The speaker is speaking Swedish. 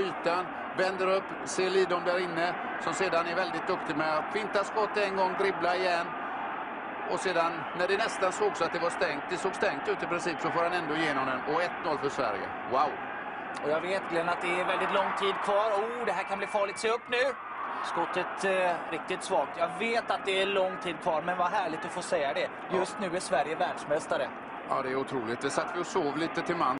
ytan, vänder upp, ser Lidom där inne som sedan är väldigt duktig med att finta skott en gång, dribbla igen. Och sedan när det nästan såg så att det var stängt, det såg stängt ut i princip, så får han ändå igenom den. Och 1-0 för Sverige. Wow! Och jag vet Glenn att det är väldigt lång tid kvar. Oh, det här kan bli farligt. Se upp nu! Skottet eh, riktigt svagt. Jag vet att det är lång tid kvar, men vad härligt att få säga det. Just nu är Sverige världsmästare. Ja, det är otroligt. Det satt vi och sov lite till man.